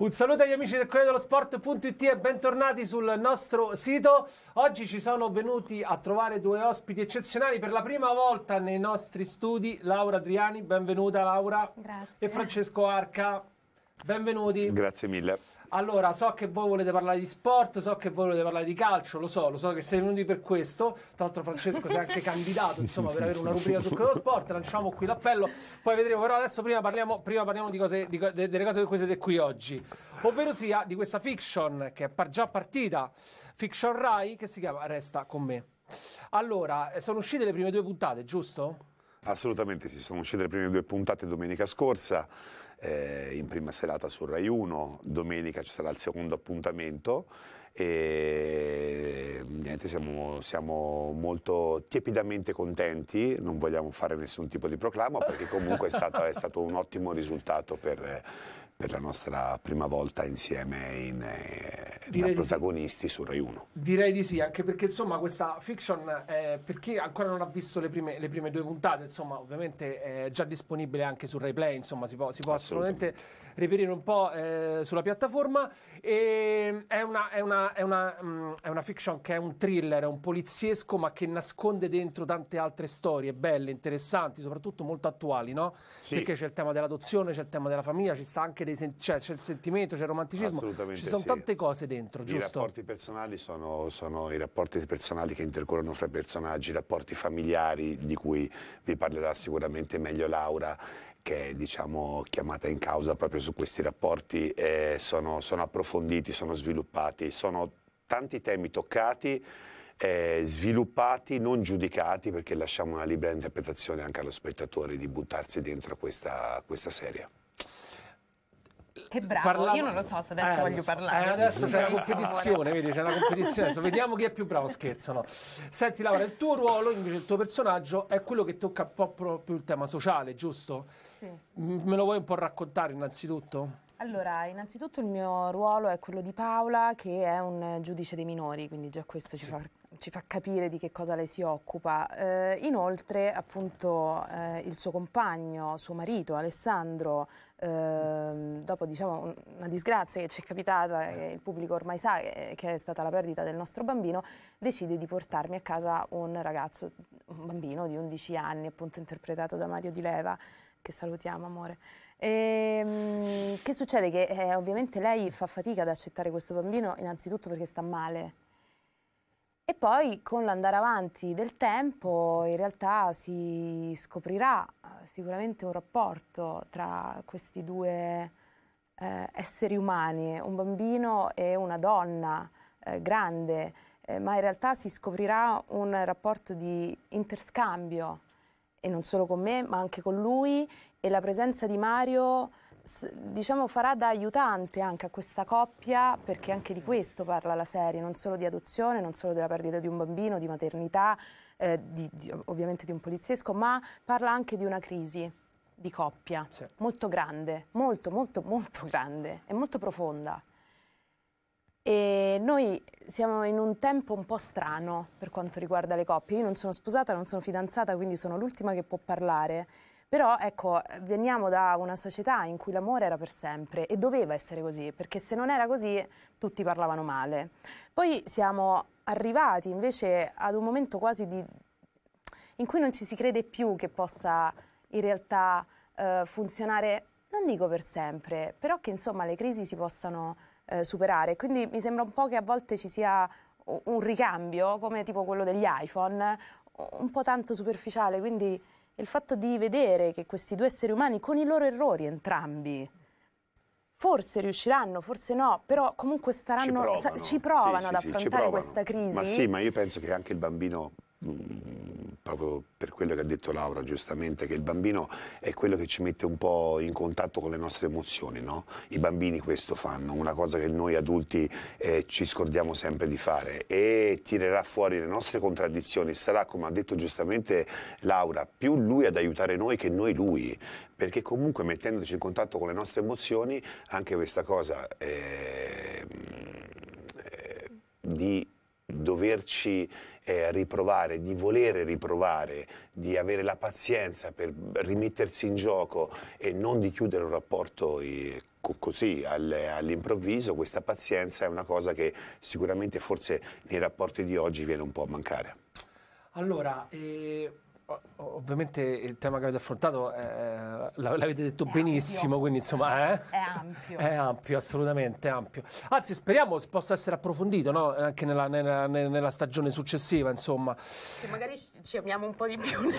Un saluto agli amici del Corriere dello Sport.it e bentornati sul nostro sito. Oggi ci sono venuti a trovare due ospiti eccezionali per la prima volta nei nostri studi. Laura Adriani, benvenuta Laura. Grazie. E Francesco Arca, benvenuti. Grazie mille. Allora, so che voi volete parlare di sport, so che voi volete parlare di calcio, lo so, lo so che siete venuti per questo. Tra l'altro Francesco si è anche candidato, insomma, per avere una rubrica sul quello sport, lanciamo qui l'appello, poi vedremo, però adesso prima parliamo, prima parliamo di cose, di, delle cose per cui siete qui oggi, ovvero sia di questa fiction che è già partita, Fiction Rai, che si chiama Resta con me. Allora, sono uscite le prime due puntate, giusto? Assolutamente sì, sono uscite le prime due puntate domenica scorsa eh, in prima serata su Rai 1, domenica ci sarà il secondo appuntamento e niente, siamo, siamo, molto tiepidamente contenti, non vogliamo fare nessun tipo di proclamo perché comunque è stato, è stato un ottimo risultato per per la nostra prima volta insieme in, eh, protagonisti sì. su Rai 1. Direi di sì, anche perché insomma questa fiction, eh, per chi ancora non ha visto le prime, le prime, due puntate, insomma ovviamente è già disponibile anche su Rai Play, insomma si può, si può assolutamente reperire un po' eh, sulla piattaforma. E è, una, è, una, è, una, mh, mm, è, una, fiction che è un thriller, è un poliziesco, ma che nasconde dentro tante altre storie belle, interessanti, soprattutto molto attuali, no? Sì. Perché c'è il tema dell'adozione, c'è il tema della famiglia, ci sta anche dei sen- cioè, c'è il sentimento, c'è il romanticismo, ci sono sì. tante cose dentro, giusto? I rapporti personali sono, sono, i rapporti personali che intercorrono fra i personaggi, i rapporti familiari di cui vi parlerà sicuramente meglio Laura che è diciamo, chiamata in causa proprio su questi rapporti eh, sono, sono, approfonditi, sono sviluppati, sono tanti temi toccati, eh, sviluppati, non giudicati perché lasciamo una libera interpretazione anche allo spettatore di buttarsi dentro questa, questa serie. Che bravo, Parlavo... io non lo so se adesso eh, voglio parlare. Eh, adesso c'è la competizione, vedi, c'è la competizione, adesso vediamo chi è più bravo, scherzano. Senti Laura, il tuo ruolo, invece il tuo personaggio, è quello che tocca un po' proprio il tema sociale, giusto? Sì. Me lo vuoi un po' raccontare innanzitutto? Allora, innanzitutto il mio ruolo è quello di Paola, che è un giudice dei minori, quindi già questo sì. ci, fa, ci, fa, capire di che cosa lei si occupa. Eh, inoltre, appunto, eh, il suo compagno, suo marito, Alessandro, eh, dopo diciamo, una disgrazia che ci è capitata, e il pubblico ormai sa che, che è stata la perdita del nostro bambino, decide di portarmi a casa un ragazzo, un bambino di 11 anni, appunto interpretato da Mario Di Leva, che salutiamo amore. E, ehm, che succede? Che eh, ovviamente lei fa fatica ad accettare questo bambino innanzitutto perché sta male e poi con l'andare avanti del tempo in realtà si scoprirà eh, sicuramente un rapporto tra questi due eh, esseri umani, un bambino e una donna eh, grande, eh, ma in realtà si scoprirà un rapporto di interscambio e non solo con me, ma anche con lui e la presenza di Mario diciamo farà da aiutante anche a questa coppia perché anche di questo parla la serie, non solo di adozione, non solo della perdita di un bambino, di maternità, eh, di, di, ovviamente di un poliziesco, ma parla anche di una crisi di coppia sì. molto grande, molto molto molto grande e molto profonda. E noi siamo in un tempo un po' strano per quanto riguarda le coppie. Io non sono sposata, non sono fidanzata, quindi sono l'ultima che può parlare. Però ecco, veniamo da una società in cui l'amore era per sempre e doveva essere così, perché se non era così tutti parlavano male. Poi siamo arrivati invece ad un momento quasi di... in cui non ci si crede più che possa in realtà eh, funzionare, non dico per sempre, però che insomma le crisi si possano eh, superare. Quindi mi sembra un po' che a volte ci sia un ricambio, come tipo quello degli iPhone, un po' tanto superficiale, quindi il fatto di vedere che questi due esseri umani, con i loro errori entrambi, forse riusciranno, forse no, però comunque staranno, ci provano, ci provano sì, ad sì, affrontare questa crisi. Ma sì, ma io penso che anche il bambino Mm, proprio per quello che ha detto Laura giustamente, che il bambino è quello che ci mette un po' in contatto con le nostre emozioni, no? I bambini questo fanno, una cosa che noi adulti eh, ci scordiamo sempre di fare e tirerà fuori le nostre contraddizioni, sarà come ha detto giustamente Laura, più lui ad aiutare noi che noi lui, perché comunque mettendoci in contatto con le nostre emozioni anche questa cosa eh, eh, di doverci eh, riprovare, di volere riprovare, di avere la pazienza per rimettersi in gioco e non di chiudere un rapporto eh, così all'improvviso, questa pazienza è una cosa che sicuramente forse nei rapporti di oggi viene un po' a mancare. Allora, eh, Ovviamente il tema che avete affrontato eh, l'avete detto è benissimo, ampio. quindi insomma eh? è ampio. È ampio, assolutamente ampio. Anzi, speriamo possa essere approfondito no? anche nella, nella, nella, stagione successiva, insomma. Che magari ci amiamo un po' di più.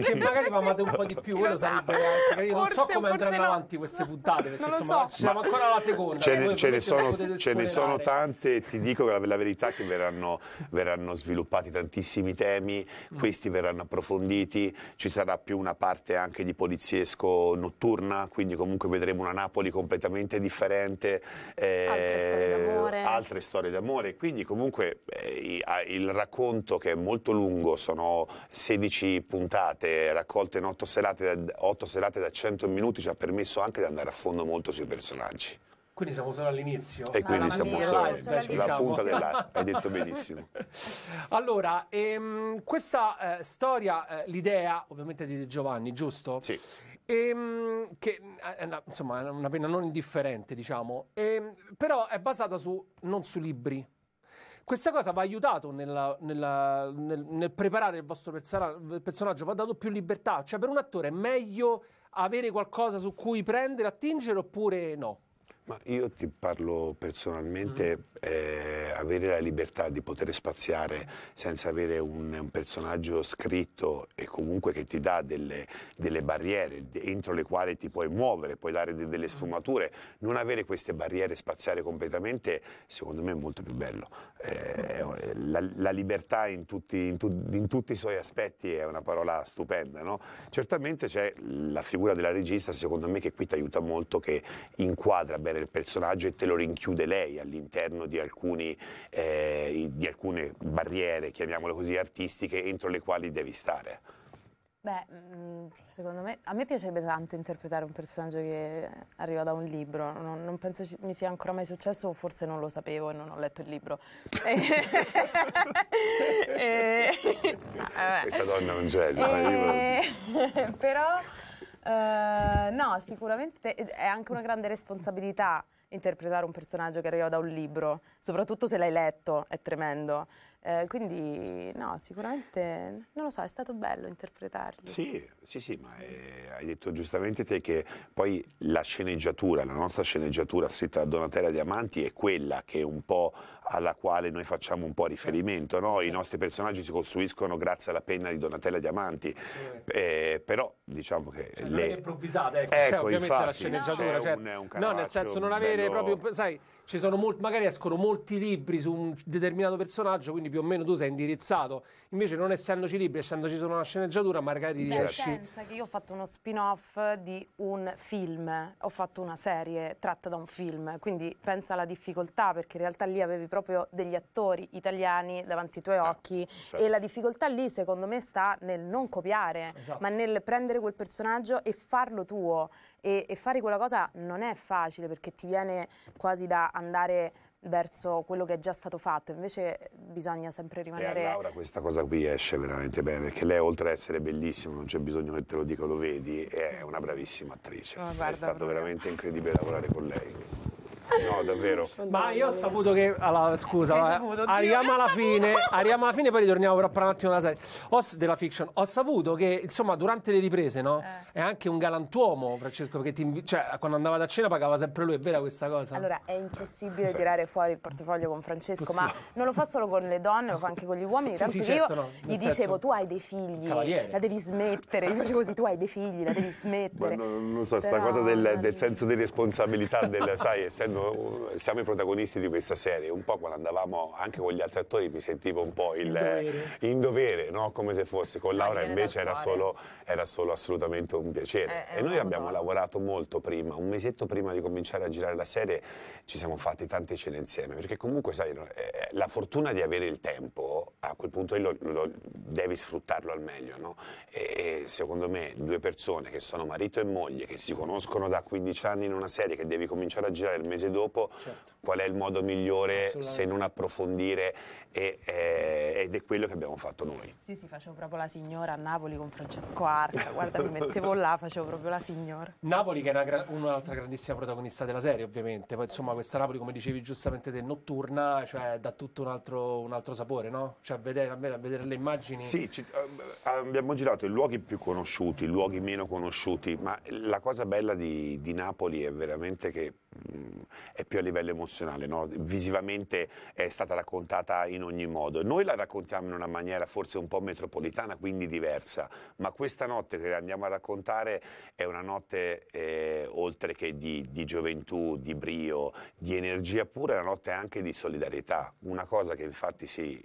che magari vi amate un po' di più, quello sarebbe anche. Forse, non so come andranno no. avanti queste puntate, perché insomma, so. siamo ancora alla seconda. Ce, ne, ce ne, sono, ce ne sono, tante, ti dico la, la verità che verranno, verranno sviluppati tantissimi temi, mm. questi verranno approfonditi approfonditi, ci sarà più una parte anche di poliziesco notturna, quindi comunque vedremo una Napoli completamente differente, eh, altre storie d'amore. Altre storie d'amore. Quindi comunque eh, il racconto che è molto lungo, sono 16 puntate raccolte in 8 serate, 8 serate da 100 minuti, ci ha permesso anche di andare a fondo molto sui personaggi. Quindi siamo solo all'inizio. E quindi siamo mia, solo sulla diciamo. punta della... Hai detto benissimo. allora, ehm, questa eh, storia, eh, l'idea ovviamente di Giovanni, giusto? Sì. Ehm, che è una, insomma è una pena non indifferente, diciamo, ehm, però è basata su, non su libri. Questa cosa va aiutato nella, nella, nel, nel, preparare il vostro personaggio, va dato più libertà. Cioè, per un attore è meglio avere qualcosa su cui prendere, attingere oppure no? Ma io ti parlo personalmente, mm. eh, avere la libertà di poter spaziare senza avere un, un, personaggio scritto e comunque che ti dà delle, delle, barriere entro le quali ti puoi muovere, puoi dare de, delle mm. sfumature, non avere queste barriere spaziare completamente, secondo me è molto più bello. Eh, la, la, libertà in tutti, in, tu, in tutti, i suoi aspetti è una parola stupenda, no? Certamente c'è la figura della regista, secondo me, che qui ti aiuta molto, che inquadra bene del personaggio e te lo rinchiude lei all'interno di, eh, di alcune barriere, chiamiamole così, artistiche, entro le quali devi stare. Beh, mm, secondo me, a me piacerebbe tanto interpretare un personaggio che arriva da un libro, non, non penso ci, mi sia ancora mai successo, o forse non lo sapevo e non ho letto il libro. e, Questa donna è un genio. E, però Uh, no, sicuramente è anche una grande responsabilità interpretare un personaggio che arriva da un libro, soprattutto se l'hai letto, è tremendo. Eh, quindi no, sicuramente, non lo so, è stato bello interpretarli. Sì, sì, sì, ma è, hai detto giustamente te che poi la sceneggiatura, la nostra sceneggiatura scritta da Donatella Diamanti è quella che un po' alla quale noi facciamo un po' riferimento, no? i nostri personaggi si costruiscono grazie alla penna di Donatella Diamanti, eh, però diciamo che... Cioè, le... Non è improvvisata, ecco, ecco ovviamente infatti, la sceneggiatura, no, certo. un, un no, nel senso non avere bello... proprio, sai, ci sono molti, magari escono molti libri su un determinato personaggio, quindi più o meno tu sei indirizzato, invece non essendoci libri, essendoci solo una sceneggiatura, magari Beh, riesci... pensa che io ho fatto uno spin-off di un film, ho fatto una serie tratta da un film, quindi pensa alla difficoltà, perché in realtà lì avevi proprio proprio degli attori italiani davanti ai tuoi ah, occhi certo. e la difficoltà lì secondo me sta nel non copiare, esatto. ma nel prendere quel personaggio e farlo tuo e, e fare quella cosa non è facile perché ti viene quasi da andare verso quello che è già stato fatto, invece bisogna sempre rimanere... E a Laura questa cosa qui esce veramente bene, perché lei oltre ad essere bellissima, non c'è bisogno che te lo dica, lo vedi, è una bravissima attrice, oh, guarda, è stato proprio. veramente incredibile lavorare con lei. No, davvero. Ma io ho saputo che. Allora, scusa, saputo, arriviamo alla fine. Arriviamo alla fine, poi ritorniamo però per un attimo alla serie. Ho, della fiction. Ho saputo che, insomma, durante le riprese, no? Eh. È anche un galantuomo, Francesco, perché ti, cioè, quando andava a cena pagava sempre lui, è vera questa cosa? Allora, è impossibile tirare fuori il portafoglio con Francesco, Possibile. ma non lo fa solo con le donne, lo fa anche con gli uomini. Sì, sì, certo, io no, gli dicevo, senso... tu hai dei figli, Cavaliere. la devi smettere. Io facevo così, tu hai dei figli, la devi smettere. Ma non, non so, però, sta cosa del, del senso di responsabilità, del, sai, essendo siamo i protagonisti di questa serie. Un po' quando andavamo anche con gli altri attori mi sentivo un po' il, in dovere, in dovere no? come se fosse. Con Laura invece era solo, era solo, assolutamente un piacere. Eh, e noi abbiamo lavorato molto prima, un mesetto prima di cominciare a girare la serie ci siamo fatti tante cene insieme, perché comunque sai, eh, la fortuna di avere il tempo a quel punto lo, lo, devi sfruttarlo al meglio. No? E, e, secondo me due persone che sono marito e moglie, che si conoscono da 15 anni in una serie che devi cominciare a girare il mese dopo, certo. qual è il modo migliore se non approfondire e, eh, ed è quello che abbiamo fatto noi. Sì, sì, facevo proprio la signora a Napoli con Francesco Arca, guarda mi mettevo là, facevo proprio la signora. Napoli che è una, un'altra grandissima protagonista della serie ovviamente, poi insomma questa Napoli come dicevi giustamente te notturna, cioè dà tutto un altro, un altro sapore, no? Cioè a vedere, a vedere le immagini... Sì, ci, eh, abbiamo girato i luoghi più conosciuti, i luoghi meno conosciuti, ma la cosa bella di, di Napoli è veramente che è più a livello emozionale, no? visivamente è stata raccontata in ogni modo. Noi la raccontiamo in una maniera forse un po' metropolitana, quindi diversa, ma questa notte che andiamo a raccontare è una notte eh, oltre che di, di, gioventù, di brio, di energia pura, è una notte anche di solidarietà. Una cosa che infatti sì,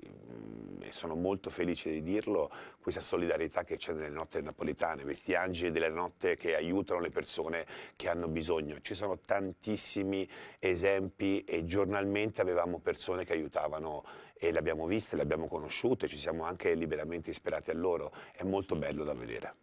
e sono molto felice di dirlo, questa solidarietà che c'è nelle notte napoletane, questi angeli della notte che aiutano le persone che hanno bisogno. Ci sono tantissimi esempi e giornalmente avevamo persone che aiutavano e le abbiamo viste, le abbiamo conosciute, ci siamo anche liberamente ispirati a loro. È molto bello da vedere.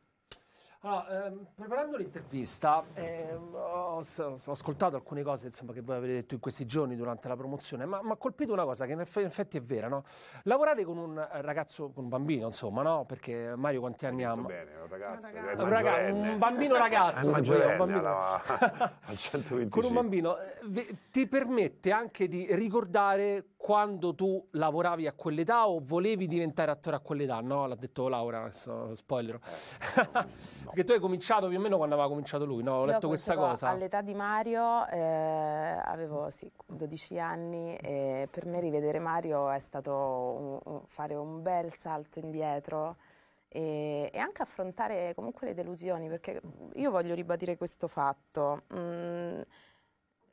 Allora, ehm, preparando l'intervista ehm, ho, ho, ascoltato alcune cose insomma, che voi avete detto in questi giorni durante la promozione, ma mi ha colpito una cosa che in effetti è vera, no? Lavorare con un ragazzo, con un bambino, insomma, no? Perché Mario quanti anni ha? Bene, un ragazzo, un, ragazzo, un bambino ragazzo, un bambino. Alla, al 125. Con un bambino eh, ti permette anche di ricordare quando tu lavoravi a quell'età o volevi diventare attore a quell'età, no? L'ha detto Laura, spoiler. Eh, no. Perché tu hai cominciato più o meno quando aveva cominciato lui, no? Ho letto questa cosa. All'età di Mario eh, avevo sì, 12 anni e per me rivedere Mario è stato un, un, fare un bel salto indietro e, e, anche affrontare comunque le delusioni, perché io voglio ribadire questo fatto. Mm,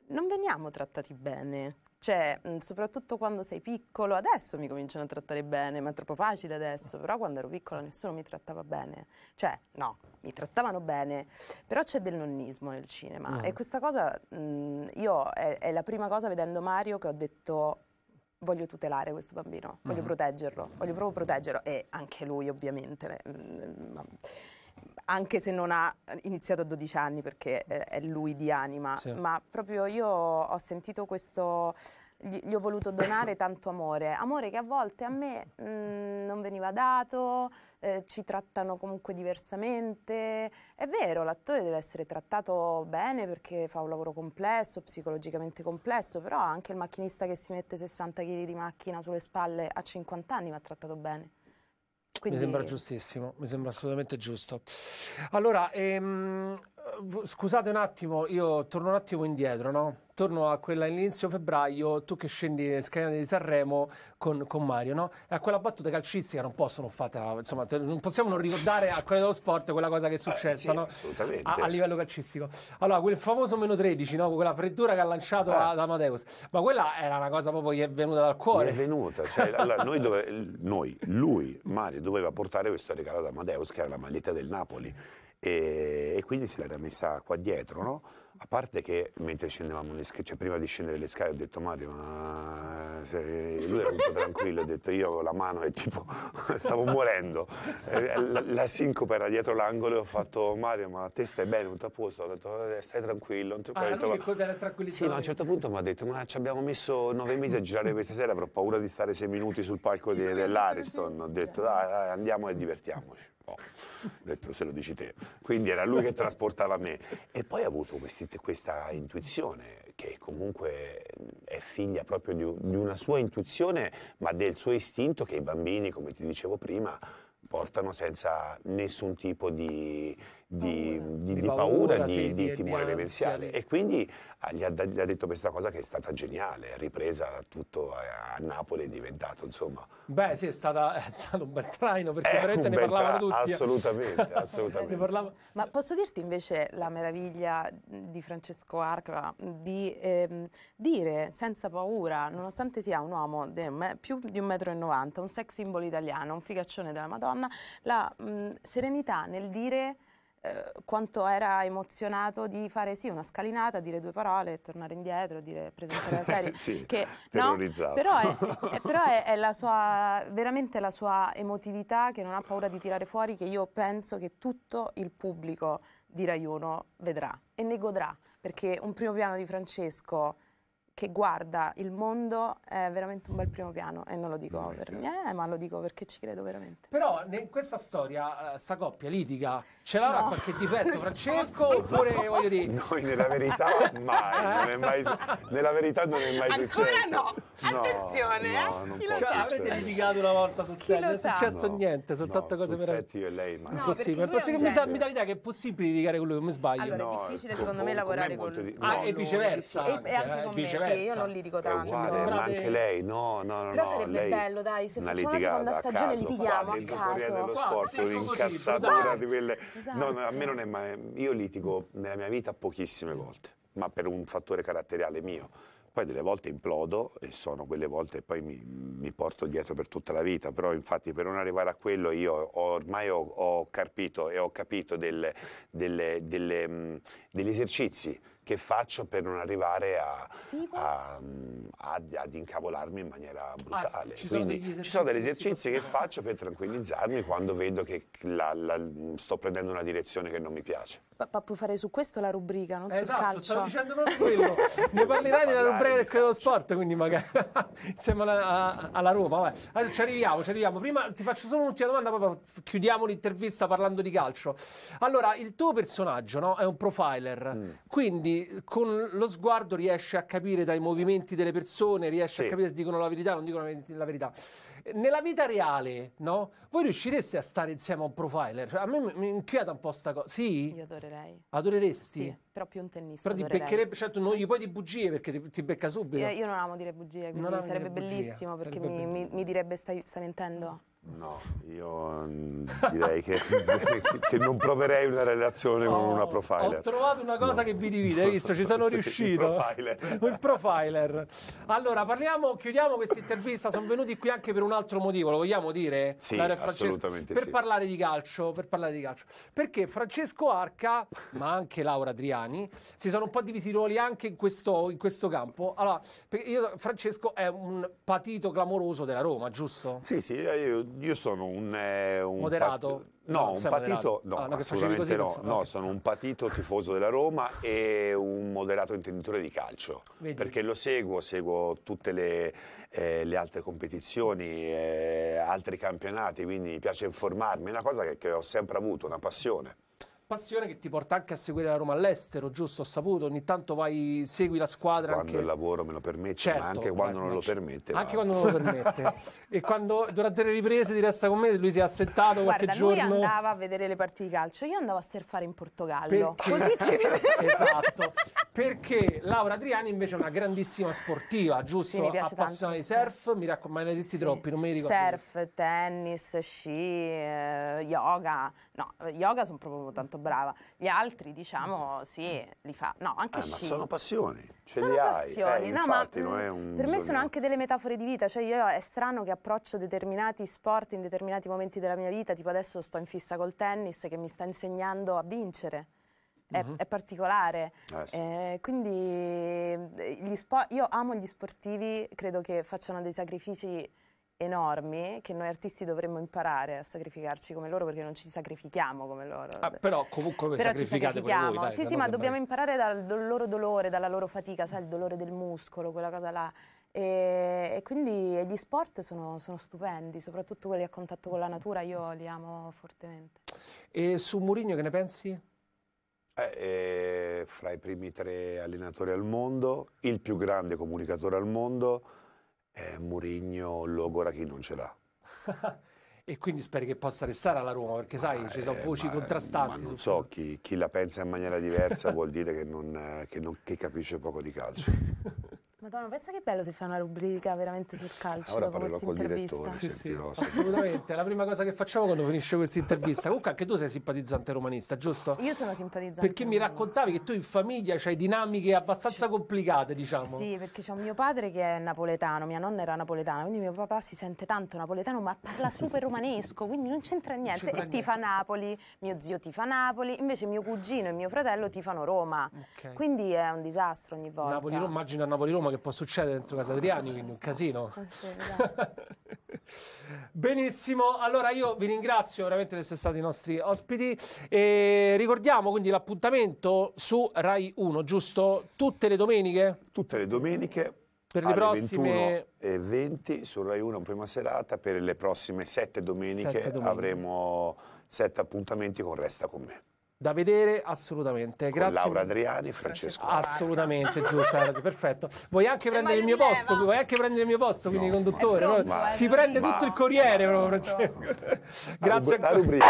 non veniamo trattati bene. Cioè, soprattutto quando sei piccolo, adesso mi cominciano a trattare bene, ma è troppo facile adesso, però quando ero piccola nessuno mi trattava bene. Cioè, no, mi trattavano bene, però c'è del nonnismo nel cinema mm. e questa cosa mh, io è, è, la prima cosa vedendo Mario che ho detto voglio tutelare questo bambino, voglio mm. proteggerlo, voglio proprio proteggerlo e anche lui ovviamente. Anche se non ha iniziato a 12 anni perché è lui di anima, sì. ma proprio io ho sentito questo, gli, gli, ho voluto donare tanto amore, amore che a volte a me mh, mm, non veniva dato, eh, ci trattano comunque diversamente. È vero, l'attore deve essere trattato bene perché fa un lavoro complesso, psicologicamente complesso, però anche il macchinista che si mette 60 kg di macchina sulle spalle a 50 anni va trattato bene. Quindi... Mi sembra giustissimo, mi sembra assolutamente giusto. Allora, ehm, scusate un attimo, io torno un attimo indietro, no? Torno a quella all'inizio febbraio, tu che scendi nelle scalinate di Sanremo con, con, Mario, no? E a quella battuta calcistica non possono fare, insomma, non possiamo non ricordare a quella dello sport quella cosa che è successa, eh, sì, no? Assolutamente. A, a, livello calcistico. Allora, quel famoso meno 13, no? Quella freddura che ha lanciato ah. ad Amadeus. Ma quella era una cosa proprio che è venuta dal cuore. è venuta, cioè, allora, noi, dove, noi, lui, Mario, doveva portare questo regalo ad Amadeus, che era la maglietta del Napoli e, e, quindi se l'era messa qua dietro, no? A parte che mentre scendevamo le scale, cioè prima di scendere le scale ho detto Mario, ma lui era molto tranquillo, ho detto io con la mano e tipo stavo morendo. La, la sincopa era dietro l'angolo e ho fatto Mario, ma te stai bene, tutto a posto? Ho detto eh, stai tranquillo. Non ah, detto, lui ma... era Sì, ma a un certo punto mi ha detto ma ci abbiamo messo nove mesi a girare questa sera, però ho paura di stare sei minuti sul palco dell'Ariston. Ho detto dai, dai andiamo e divertiamoci. Oh, ho detto se lo dici te. Quindi era lui che trasportava me. E poi ha avuto questi, questa intuizione che comunque è figlia proprio di, di una sua intuizione, ma del suo istinto che i bambini, come ti dicevo prima, portano senza nessun tipo di, di, di, di paura, paura sì, di, timore reverenziale. E quindi ah, gli ha, gli ha, detto questa cosa che è stata geniale, ripresa tutto a, a Napoli, è diventato insomma... Beh sì, è, stata, è stato un bel traino perché veramente ne parlavano tutti. Assolutamente, assolutamente. parlava... Ma posso dirti invece la meraviglia di Francesco Arca di eh, dire senza paura, nonostante sia un uomo di più di un metro e novanta, un sex symbol italiano, un figaccione della Madonna, la mh, serenità nel dire eh, quanto era emozionato di fare sì una scalinata, dire due parole, tornare indietro, dire presentare la serie. sì, che, no? Però, è, è, però è, è, la sua, veramente la sua emotività che non ha paura di tirare fuori, che io penso che tutto il pubblico di Rai 1 vedrà e ne godrà, perché un primo piano di Francesco che guarda il mondo è veramente un bel primo piano e non lo dico no, per me, ma lo dico perché ci credo veramente. Però in questa storia uh, sta coppia litiga, ce l'ha no. qualche difetto Francesco oppure voglio dire... Noi nella verità mai, non è mai nella verità non è mai Ancora successo. no, attenzione, no, eh. Cioè, avete litigato una volta sul set, non è successo niente, soltanto cose meravigliose. io e lei, ma... No, impossibile, impossibile. Mi, sa, mi dà l'idea che è possibile litigare con lui, non mi sbaglio. Allora, è difficile secondo me lavorare con lui. Ah, e viceversa. E anche con me, sì, io non litigo tanto. Uguale, ma anche lei, no, no, no. Però sarebbe lei bello, dai, se facciamo la seconda stagione litighiamo a caso. dello sport, un'incazzatura di quelle... Esatto. No, a me non è mai... Io litigo nella mia vita pochissime volte, ma per un fattore caratteriale mio. Poi delle volte implodo e sono quelle volte poi mi, mi, porto dietro per tutta la vita, però infatti per non arrivare a quello io ormai ho, ho, carpito e ho capito delle, delle, delle, degli esercizi che faccio per non arrivare a, a, a, ad incavolarmi in maniera brutale. Ah, ci, sono Quindi, ci sono degli esercizi che faccio per tranquillizzarmi quando vedo che la, la, sto prendendo una direzione che non mi piace. Ma puoi fare su questo la rubrica, non esatto, sul calcio? stavo dicendo proprio quello. ne parlerai nella rubrica del credo sport, quindi magari insieme alla, alla Roma. Vabbè. Allora, ci arriviamo, ci arriviamo. Prima ti faccio solo un'ultima domanda, poi chiudiamo l'intervista parlando di calcio. Allora, il tuo personaggio no, è un profiler, mm. quindi con lo sguardo riesce a capire dai movimenti delle persone, riesce sì. a capire se dicono la verità o non dicono la verità. Nella vita reale, no? Voi riuscireste a stare insieme a un profiler? A me mi inquieta un po' sta cosa. Sì? Io adorerei. Adoreresti? Sì, però più un tennista. Però ti adorerei. beccherebbe, certo non gli puoi di bugie perché ti, ti becca subito. Io, io, non amo dire bugie, quindi sarebbe bellissimo bugia. perché mi, mi, mi, direbbe stai, stai mentendo. No, io mm, direi che, che, non proverei una relazione oh, con una profiler. Ho trovato una cosa no. che vi divide, hai visto? Ci sono riuscito. Il profiler. Il profiler. Allora, parliamo, chiudiamo questa intervista. Sono venuti qui anche per un altro motivo, lo vogliamo dire? Sì, assolutamente per sì. parlare di calcio, per parlare di calcio. Perché Francesco Arca, ma anche Laura Adriani, si sono un po' divisi i ruoli anche in questo, in questo campo. Allora, io, Francesco è un patito clamoroso della Roma, giusto? Sì, sì, io io sono un... Eh, un moderato? No, no, un patito, no, ah, assolutamente no, no okay. sono un patito tifoso della Roma e un moderato intenditore di calcio, Vedi. perché lo seguo, seguo tutte le, eh, le altre competizioni, eh, altri campionati, quindi mi piace informarmi, è una cosa che, che ho sempre avuto, una passione passione che ti porta anche a seguire la Roma all'estero, giusto? Ho saputo, ogni tanto vai, segui la squadra. Quando anche... il lavoro me lo permette, certo, ma anche quando non lo permette. Anche quando non lo permette. e quando durante le riprese ti resta con me, lui si è assetato Guarda, qualche giorno. lui andava a vedere le partite di calcio, io andavo a surfare in Portogallo. Perché... Così ci Esatto. Perché Laura Adriani invece è una grandissima sportiva, giusto? Sì, mi piace Appassionata di surf, mi raccomando, ne hai detti sì. troppi, non mi ricordo. Surf, tennis, sci, eh, yoga. No, yoga sono proprio tanto brava. Gli altri, diciamo, sì, li fa. No, anche eh, sci. Ma sono passioni, ce sono li passioni. hai. Eh, no, infatti, ma, non è un per me bisogno. sono anche delle metafore di vita. Cioè, io è strano che approccio determinati sport in determinati momenti della mia vita. Tipo adesso sto in fissa col tennis che mi sta insegnando a vincere. È, uh-huh. è, particolare. Eh, sì. eh, quindi spo- io amo gli sportivi, credo che facciano dei sacrifici enormi che noi artisti dovremmo imparare a sacrificarci come loro perché non ci sacrifichiamo come loro. Ah, però comunque però sacrificate pure voi, dai, Sì, sì, ma dobbiamo imparare dal, dal, loro dolore, dalla loro fatica, sai, il dolore del muscolo, quella cosa là. E, e quindi gli sport sono, sono, stupendi, soprattutto quelli a contatto con la natura, io li amo fortemente. E su Mourinho che ne pensi? Eh, eh, fra i primi tre allenatori al mondo, il più grande comunicatore al mondo, eh, Murigno logora chi non ce l'ha. e quindi speri che possa restare alla Roma, perché sai, ma, ci sono voci ma, contrastanti. Ma non so, chi, chi, la pensa in maniera diversa vuol dire che, non, che, non, che capisce poco di calcio. Madonna, pensa che bello se fa una rubrica veramente sul calcio Ora dopo questa intervista. Sì, sì, assolutamente. È la prima cosa che facciamo quando finisce questa intervista. Comunque anche tu sei simpatizzante romanista, giusto? Io sono simpatizzante. Perché mi raccontavi che tu in famiglia hai dinamiche abbastanza complicate, diciamo. Sì, perché c'ho mio padre che è napoletano, mia nonna era napoletana, quindi mio papà si sente tanto napoletano, ma parla super romanesco, quindi non c'entra niente. c'entra e tifa Napoli, mio zio tifa Napoli, invece mio cugino e mio fratello tifano Roma. Ok. Quindi è un disastro ogni volta. Napoli-Roma, immagino a Napoli-Roma che può succedere dentro casa Adriani, quindi un casino. Esatto. Benissimo, allora io vi ringrazio veramente di essere stati i nostri ospiti e ricordiamo quindi l'appuntamento su Rai 1, giusto? Tutte le domeniche? Tutte le domeniche Per le prossime- 21 e 20 su Rai 1 in prima serata, per le prossime sette domeniche, Sette domeniche. avremo sette appuntamenti con Resta con me. Da vedere assolutamente. Con Grazie. Laura Adriani e Francesco. Assolutamente giusto, perfetto. Vuoi anche prendere il mio posto? Vuoi anche prendere il mio posto, quindi No. conduttore? No? eh, Si prende tutto il Corriere proprio, Francesco. Grazie la rubrica.